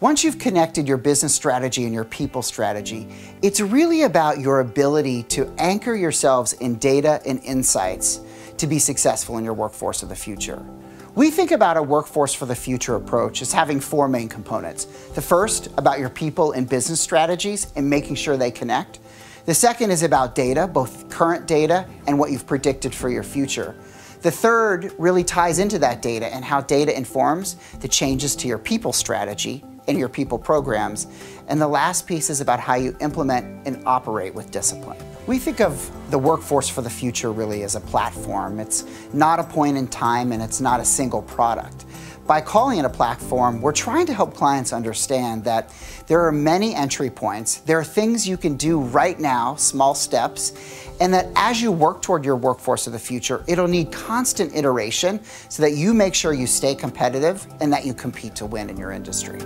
Once you've connected your business strategy and your people strategy, it's really about your ability to anchor yourselves in data and insights to be successful in your workforce of the future. We think about a workforce for the future approach as having four main components. The first, about your people and business strategies and making sure they connect. The second is about data, both current data and what you've predicted for your future. The third really ties into that data and how data informs the changes to your people strategy and your people programs. And the last piece is about how you implement and operate with discipline. We think of the workforce for the future really as a platform. It's not a point in time and it's not a single product. By calling it a platform, we're trying to help clients understand that there are many entry points. There are things you can do right now, small steps, and that as you work toward your workforce of the future, it'll need constant iteration so that you make sure you stay competitive and that you compete to win in your industry.